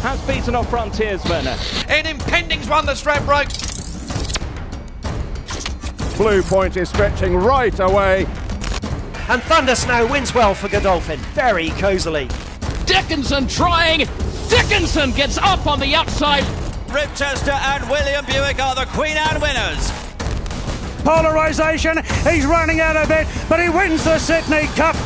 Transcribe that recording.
has beaten off Frontiers, Werner. In Impending's won the Stradbroke. Blue Point is stretching right away. And Thunder Snow wins well for Godolphin, very cosily. Dickinson trying. Dickinson gets up on the outside. Ribchester and William Buick are the Queen Anne winners. Polarisation, he's running out of it, but he wins the Sydney Cup